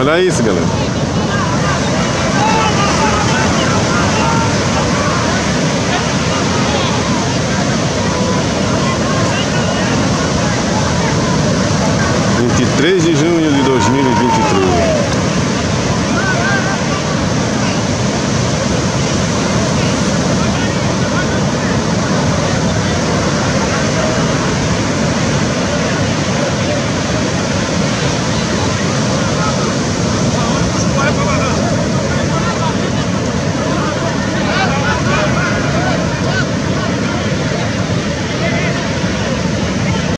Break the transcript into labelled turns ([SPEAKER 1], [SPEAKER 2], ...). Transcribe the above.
[SPEAKER 1] Olha isso, galera. Vinte e três de junho de dois mil.